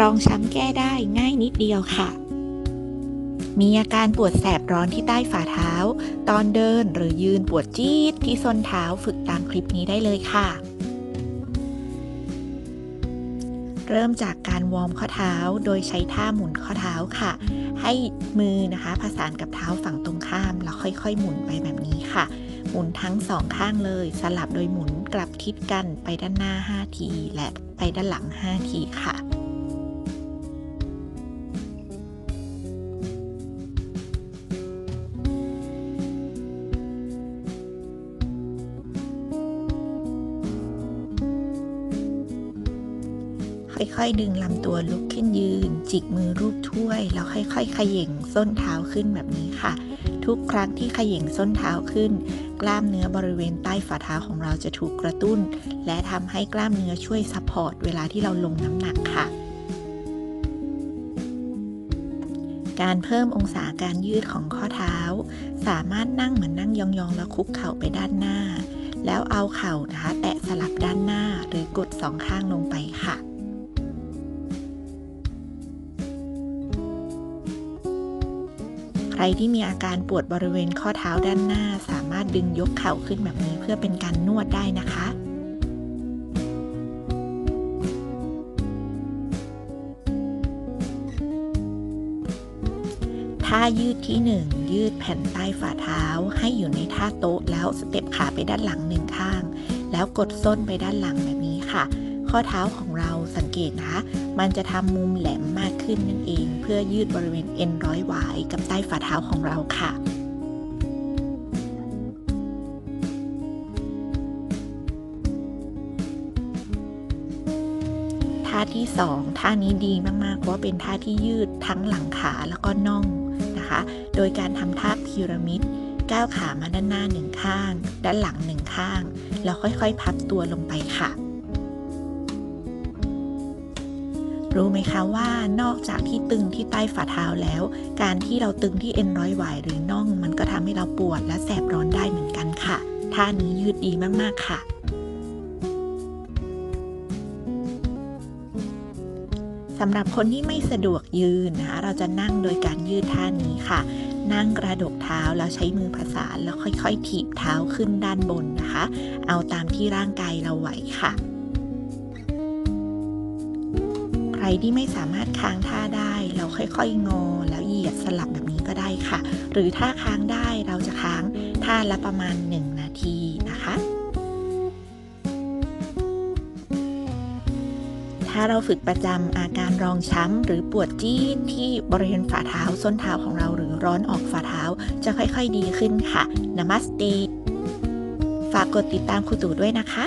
รองช้ำแก้ได้ง่ายนิดเดียวค่ะ มีอาการปวดแสบร้อนที่ใต้ฝ่าเท้า ตอนเดินหรือยืนปวดจี๊ดที่ส้นเท้าฝึกตามคลิปนี้ได้เลยค่ะ เริ่มจากการวอร์มข้อเท้าโดยใช้ท่าหมุนข้อเท้าค่ะ ให้มือนะคะผสานกับเท้าฝั่งตรงข้ามแล้วค่อยๆ หมุนไปแบบนี้ค่ะหมุนทั้งสองข้างเลย สลับโดยหมุนกลับทิศกันไปด้านหน้า 5 ที และไปด้านหลัง 5 ทีค่ะ ค่อยๆ ดึงลำตัวลุกขึ้นยืน จิกมือรูปถ้วย แล้วค่อยๆขย่งส้นเท้าขึ้นแบบนี้ค่ะ ทุกครั้งที่ขย่งส้นเท้าขึ้น กล้ามเนื้อบริเวณใต้ฝ่าเท้าของเราจะถูกกระตุ้น และทำให้กล้ามเนื้อช่วย support เวลาที่เราลงน้ำหนักค่ะการเพิ่มองศาการยืดของข้อเท้า สามารถนั่งเหมือนนั่งยองๆ แล้วคุกเข่าไปด้านหน้า แล้วเอาเข่านะคะ แตะสลับด้านหน้าหรือกดสองข้างลงไปค่ะ รที่มีอาการปวดบริเวณข้อเท้าด้านหน้า สามารถดึงยกเข่าขึ้นแบบนี้เพื่อเป็นการนวดได้นะคะท่ายืดที่ 1 ยืดแผ่นใต้ฝ่าเท้าให้อยู่ในท่าโต๊ะ แล้วสเต็ปขาไปด้านหลังหนึ่งข้าง แล้วกดส้นไปด้านหลังแบบนี้ค่ะ ข้อเท้าของเราสังเกตนะคะ มันจะทำมุมแหลมมากขึ้นนั่นเอง เพื่อยืดบริเวณเอ็นร้อยหวายกับใต้ฝ่าเท้าของเราค่ะท่าที่ 2 ท่านี้ดีมากๆ เพราะเป็นท่าที่ยืดทั้งหลังขาแล้วก็น่องนะคะ โดยการทำท่าพีระมิดก้าวขามาด้านหน้าหนึ่งข้าง ด้านหลังหนึ่งข้าง แล้วค่อยๆ พับตัวลงไปค่ะ รู้ไหมคะว่านอกจากที่ตึงที่ใต้ฝ่าเท้าแล้ว การที่เราตึงที่เอ็นร้อยหวายหรือน่อง มันก็ทำให้เราปวดและแสบร้อนได้เหมือนกันค่ะ ท่านี้ยืดดีมากๆค่ะสำหรับคนที่ไม่สะดวกยืนนะคะ เราจะนั่งโดยการยืดท่านี้ค่ะ นั่งกระดกเท้าแล้วใช้มือผสานแล้วค่อยๆ ถีบเท้าขึ้นด้านบนนะคะ เอาตามที่ร่างกายเราไหวค่ะ ที่ไม่สามารถค้างท่าได้ เราค่อยๆงอ แล้วเหยียดสลับแบบนี้ก็ได้ค่ะ หรือถ้าค้างได้เราจะค้างท่าละประมาณ 1 นาทีนะคะถ้าเราฝึกประจำอาการรองช้ำหรือปวดจี๊ดที่บริเวณฝ่าเท้าส้นเท้าของเราหรือร้อนออกฝ่าเท้าจะค่อยๆดีขึ้นค่ะนามัสเตฝากกดติดตามครูตู่ด้วยนะคะ